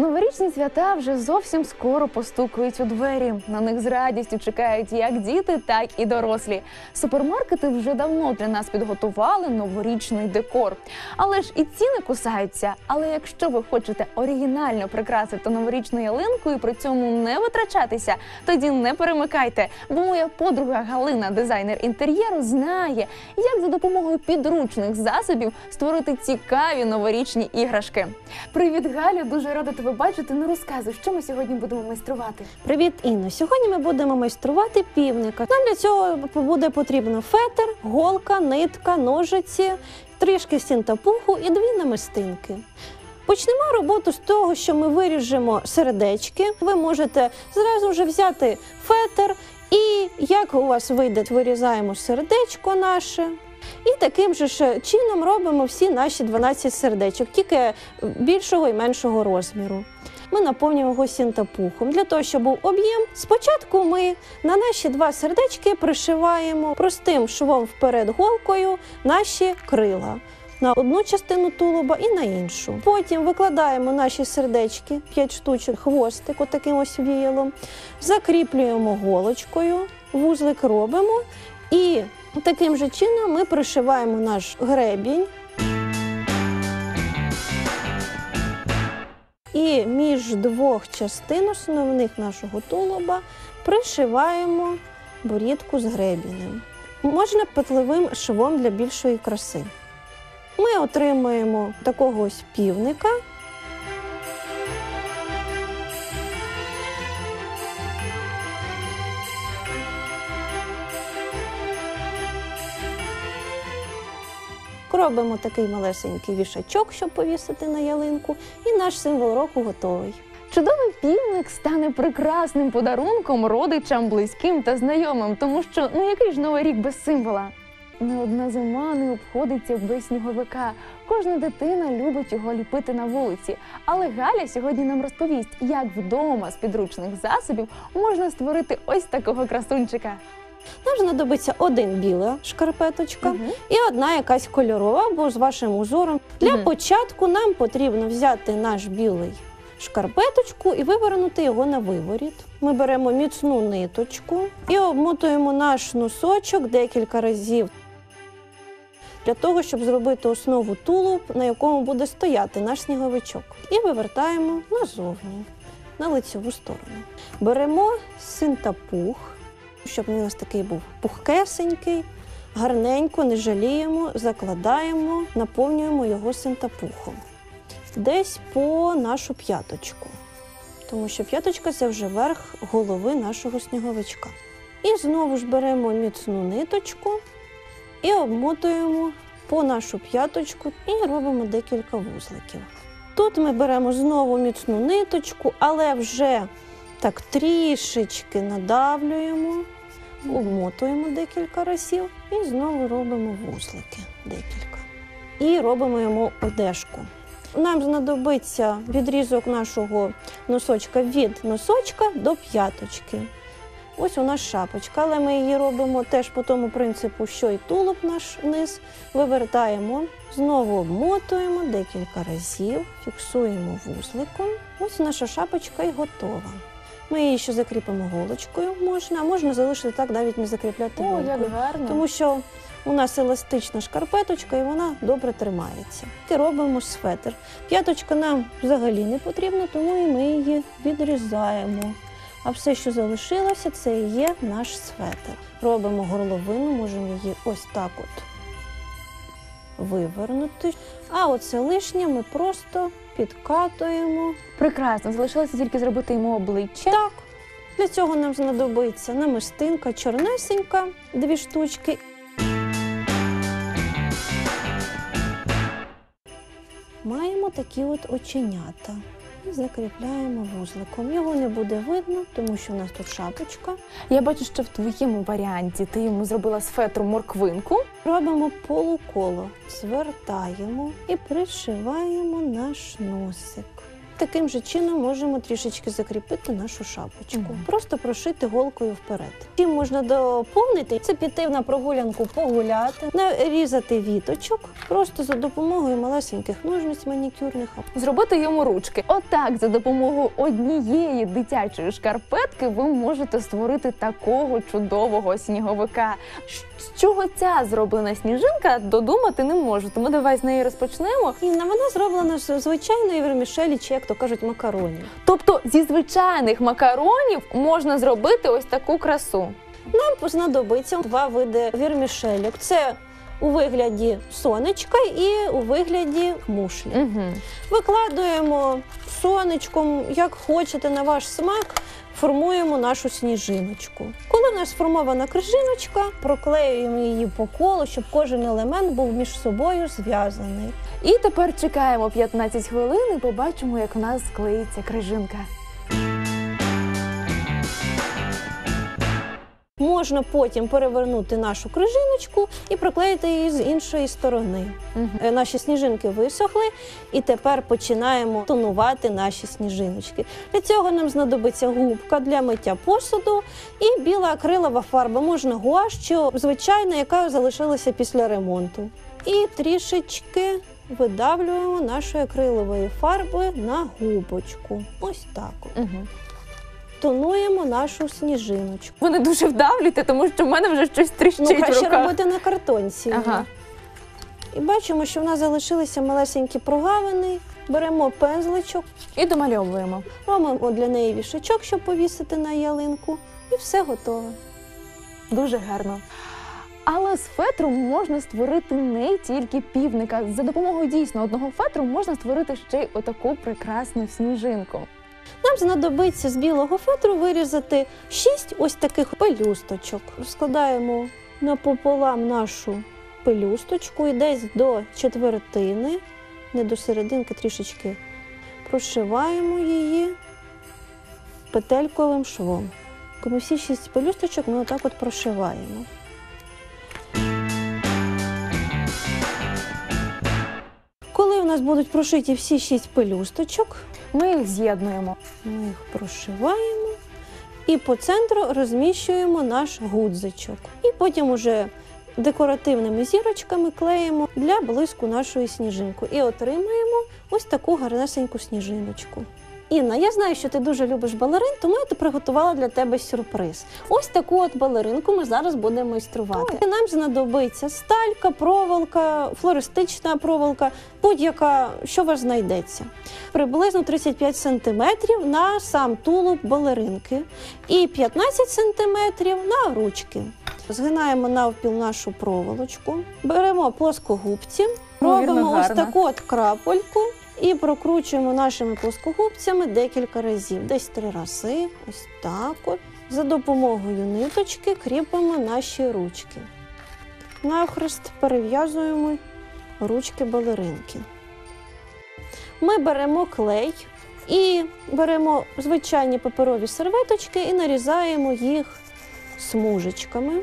Новорічні свята вже зовсім скоро постукають у двері. На них з радістю чекають як діти, так і дорослі. Супермаркети вже давно для нас підготували новорічний декор. Але ж і ціни кусаються. Але якщо ви хочете оригінально прикрасити новорічну ялинку і при цьому не витрачатися, тоді не перемикайте. Бо моя подруга Галина, дизайнер інтер'єру, знає, як за допомогою підручних засобів створити цікаві новорічні іграшки. Привіт, Галю! Дуже рада тебе бачити. Ну розказуй, що ми сьогодні будемо майструвати. Привіт, Інно. Сьогодні ми будемо майструвати півника. Нам для цього буде потрібно фетр, голка, нитка, ножиці, трішки сінтапуху і дві намистинки. Почнемо роботу з того, що ми виріжемо сердечки. Ви можете зразу вже взяти фетр, і як у вас вийде, вирізаємо сердечко наше. І таким же ж чином робимо всі наші 12 сердечок, тільки більшого і меншого розміру. Ми наповнюємо його сінтапухом. Для того, щоб був об'єм, спочатку ми на наші два сердечки пришиваємо простим швом вперед голкою наші крила. На одну частину тулуба і на іншу. Потім викладаємо наші сердечки, 5 штучок, хвостик, таким ось віялом, закріплюємо голочкою, вузлик робимо і таким же чином ми пришиваємо наш гребінь. І між двох частин основних нашого тулуба пришиваємо борідку з гребінем. Можна петлевим швом для більшої краси. Ми отримуємо такого ось півника. Робимо такий малесенький вішачок, щоб повісити на ялинку, і наш символ року готовий. Чудовий півник стане прекрасним подарунком родичам, близьким та знайомим, тому що ну який ж новий рік без символа? Не одна зима не обходиться без сніговика. Кожна дитина любить його ліпити на вулиці. Але Галя сьогодні нам розповість, як вдома з підручних засобів можна створити ось такого красунчика. Нам знадобиться один біла шкарпеточка Мгм. і одна якась кольорова або з вашим узором. Для Мгм. початку нам потрібно взяти наш білий шкарпеточку і вивернути його на виворіт. Ми беремо міцну ниточку і обмотуємо наш носочок декілька разів. Для того, щоб зробити основу тулуб, на якому буде стояти наш сніговичок. І вивертаємо назовні, на лицеву сторону. Беремо синтапух, щоб він у нас такий був пухкесенький, гарненько, не жаліємо, закладаємо, наповнюємо його синтапухом. Десь по нашу п'яточку. Тому що п'яточка це вже верх голови нашого сніговичка. І знову ж беремо міцну ниточку і обмотуємо по нашу п'яточку і робимо декілька вузликів. Тут ми беремо знову міцну ниточку, але вже так трішечки надавлюємо, обмотуємо декілька разів і знову робимо вузлики декілька. І робимо йому одежку. Нам знадобиться відрізок нашого носочка від носочка до п'яточки. Ось у нас шапочка, але ми її робимо теж по тому принципу, що і тулуб наш низ. Вивертаємо, знову обмотуємо декілька разів, фіксуємо вузликом. Ось наша шапочка і готова. Ми її ще закріпимо голочкою можна, можна залишити так, навіть не закріпляти О, як гарно! Тому що у нас еластична шкарпеточка і вона добре тримається. І робимо светр. П'яточка нам взагалі не потрібна, тому і ми її відрізаємо. А все, що залишилося, це і є наш светр. Робимо горловину, можемо її ось так от вивернути. А оце лишнє ми просто підкатуємо. Прекрасно, залишилося тільки зробити йому обличчя. Так. Для цього нам знадобиться намистинка чорнесенька, дві штучки. Маємо такі от оченята. І закріпляємо вузликом. Його не буде видно, тому що у нас тут шапочка. Я бачу, що в твоєму варіанті ти йому зробила з фетру морквинку. Робимо полуколо, звертаємо і пришиваємо наш носик. Таким же чином можемо трішечки закріпити нашу шапочку. Мгм. Просто прошити голкою вперед. Чим можна доповнити, це піти на прогулянку погуляти, нарізати віточок просто за допомогою малесеньких ножниць манікюрних. Зробити йому ручки. Отак, за допомогою однієї дитячої шкарпетки, ви можете створити такого чудового сніговика. З чого ця зроблена сніжинка, додумати не можу. Тому давай з неї розпочнемо. І на вона зроблена з звичайної вермішелі, чи як то кажуть, макаронів. Тобто зі звичайних макаронів можна зробити ось таку красу. Нам знадобиться два види вірмішелю: Це у вигляді сонечка і у вигляді мушлі. Угу. Викладуємо сонечком, як хочете, на ваш смак. Формуємо нашу сніжиночку. Коли в нас сформована крижиночка, проклеюємо її по колу, щоб кожен елемент був між собою зв'язаний. І тепер чекаємо 15 хвилин і побачимо, як у нас склеїться крижинка. Можна потім перевернути нашу крижиночку і проклеїти її з іншої сторони. Е, Наші сніжинки висохли, і тепер починаємо тонувати наші сніжиночки. Для цього нам знадобиться губка для миття посуду і біла акрилова фарба. Можна гуаш, звичайна, яка залишилася після ремонту. І трішечки видавлюємо нашої акрилової фарби на губочку. Ось так. Угу. Тонуємо нашу сніжиночку. Ви не дуже вдавлюєте, тому що в мене вже щось тріщить Ну, в краще руках. робити на картонці. Ага. І бачимо, що в нас залишилися малесенькі прогавини. Беремо пензличок, І домальовуємо. робимо для неї вішачок, щоб повісити на ялинку, і все готове. Дуже гарно. Але з фетру можна створити не тільки півника. За допомогою дійсно одного фетру можна створити ще й отаку прекрасну сніжинку. Нам знадобиться з білого фетру вирізати шість ось таких пелюсточок. Розкладаємо напополам нашу пелюсточку і десь до четвертини, не до серединки, трішечки прошиваємо її петельковим швом. Ми всі шість пелюсточок ми отак от прошиваємо. Нас будуть прошиті всі шість пелюсточок, Ми їх з'єднуємо. ми їх прошиваємо і по центру розміщуємо наш гудзичок. І потім уже декоративними зірочками клеїмо для блиску нашої сніжинку. І отримаємо ось таку гарнесеньку сніжиночку. Інна, я знаю, що ти дуже любиш балерин, тому я приготувала для тебе сюрприз. Ось таку от балеринку ми зараз будемо майструвати. Нам знадобиться сталька, проволока, флористична проволока, будь-яка, що у вас знайдеться приблизно 35 см на сам тулуб балеринки і 15 см на ручки. Згинаємо навпіл нашу проволочку, беремо плоскогубці, Неймовірно робимо ось таку от крапельку і прокручуємо нашими плоскогубцями декілька разів, десь три рази. Ось так от. За допомогою ниточки кріпимо наші ручки. Навхрест перев'язуємо ручки балеринки. Ми беремо клей і беремо звичайні паперові серветочки і нарізаємо їх смужечками.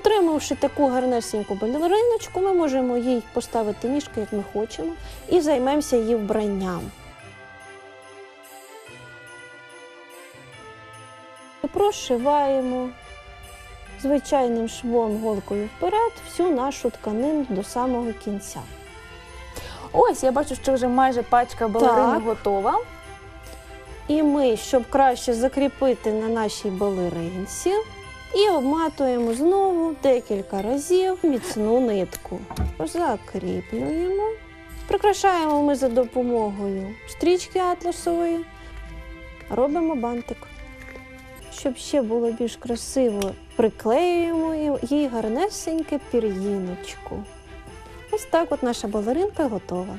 Отримавши таку гарнесеньку балериночку, ми можемо їй поставити ніжки, як ми хочемо, і займемося її вбранням. Прошиваємо звичайним швом голкою вперед всю нашу тканину до самого кінця. Ось я бачу, що вже майже пачка балерин Так. готова. І ми, щоб краще закріпити на нашій балеринці, і обматуємо знову декілька разів міцну нитку. Закріплюємо. Прикрашаємо ми за допомогою стрічки атласової, робимо бантик. Щоб ще було більш красиво, приклеюємо їй гарнесеньке пір'їночку. Ось так от наша балеринка готова.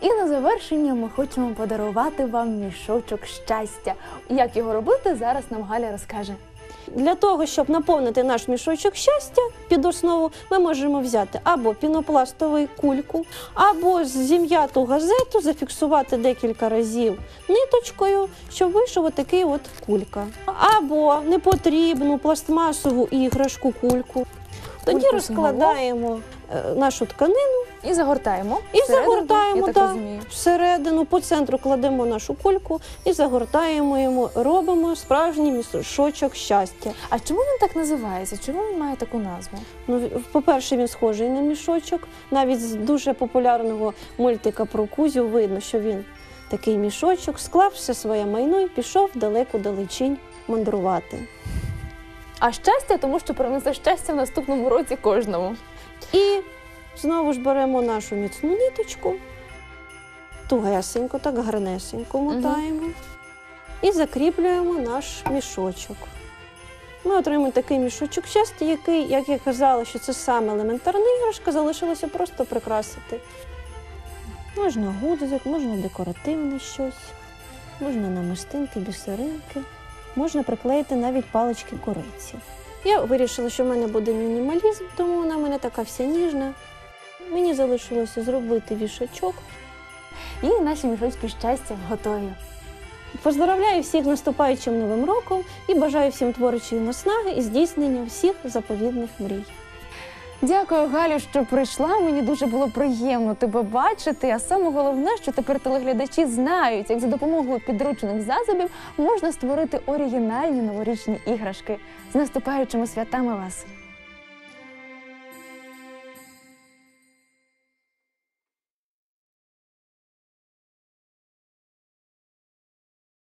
І на завершення ми хочемо подарувати вам мішочок щастя. Як його робити, зараз нам Галя розкаже. Для того, щоб наповнити наш мішочок щастя під основу, ми можемо взяти або пінопластову кульку, або зім'яту газету, зафіксувати декілька разів ниточкою, щоб вийшов отакий от кулька. Або непотрібну пластмасову іграшку кульку. Тоді розкладаємо е, нашу тканину І загортаємо. і Всередину, загортаємо я так розумію. всередину, по центру кладемо нашу кульку і загортаємо йому, робимо справжній мішочок щастя. А чому він так називається? Чому він має таку назву? Ну, в- по-перше, він схожий на мішочок. Навіть з дуже популярного мультика про Кузю видно, що він такий мішочок, склав все своє майно і пішов далеко далечінь мандрувати. А щастя, тому що принесе щастя в наступному році кожному. І знову ж беремо нашу міцну ниточку, тугесенько, так гарнесенько мотаємо і закріплюємо наш мішочок. Ми отримаємо такий мішочок щастя, який, як я казала, що це саме елементарна іграшка, залишилося просто прикрасити. Можна гудзик, можна декоративне щось, можна намистинки, бісеринки, можна приклеїти навіть палички кориці. Я вирішила, що в мене буде мінімалізм, тому вона в мене така вся ніжна. Мені залишилося зробити вішачок. І наші мішочки щастя готові. Поздравляю всіх з наступаючим новим роком і бажаю всім творчої наснаги і здійснення всіх заповідних мрій. Дякую, Галю, що прийшла. Мені дуже було приємно тебе бачити. А саме головне, що тепер телеглядачі знають, як за допомогою підручних засобів можна створити оригінальні новорічні іграшки. З наступаючими святами вас!